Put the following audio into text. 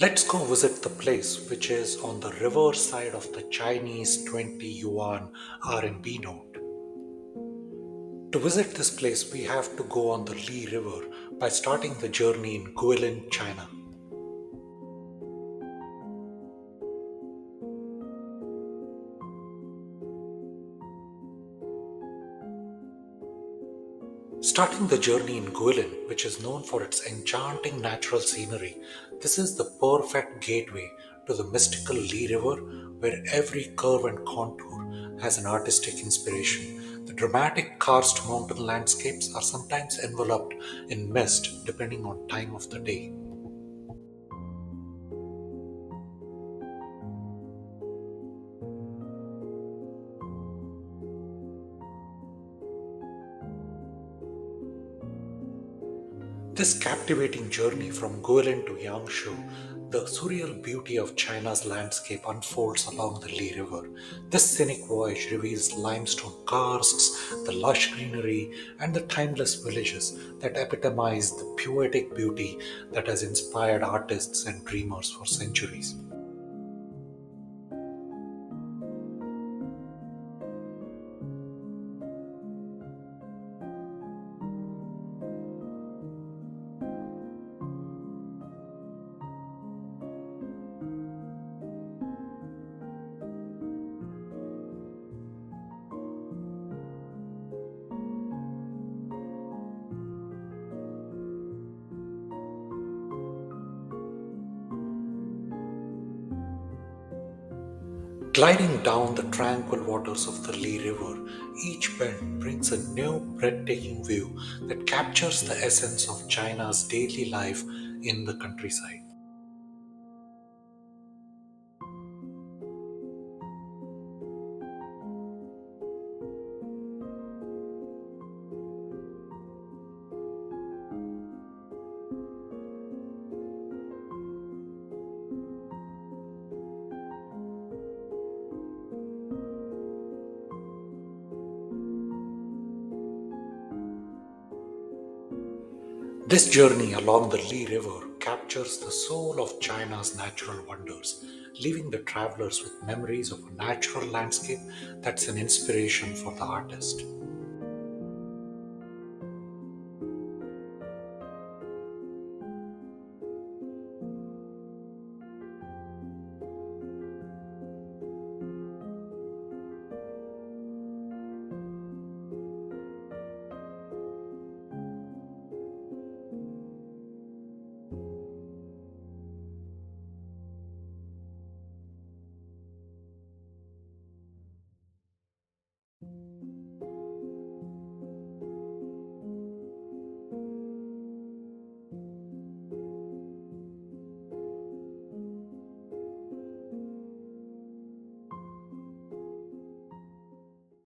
Let's go visit the place which is on the river side of the Chinese 20 yuan RMB note. To visit this place, we have to go on the Li River by starting the journey in Guilin, China. Starting the journey in Guilin, which is known for its enchanting natural scenery, this is the perfect gateway to the mystical Li River, where every curve and contour has an artistic inspiration. The dramatic karst mountain landscapes are sometimes enveloped in mist depending on time of the day. This captivating journey from Guilin to Yangshuo, the surreal beauty of China's landscape unfolds along the Li River. This scenic voyage reveals limestone karsts, the lush greenery, and the timeless villages that epitomize the poetic beauty that has inspired artists and dreamers for centuries. Gliding down the tranquil waters of the Li River, each bend brings a new breathtaking view that captures the essence of China's daily life in the countryside. This journey along the Li River captures the soul of China's natural wonders, leaving the travelers with memories of a natural landscape that's an inspiration for the artist.